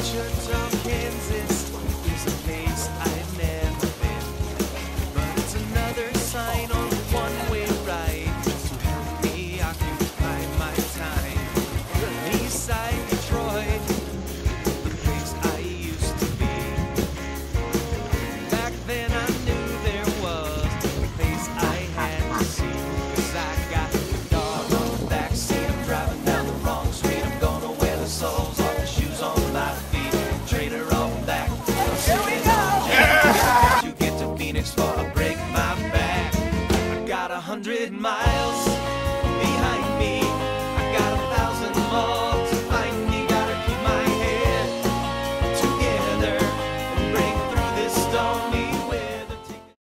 kitchen hundred miles.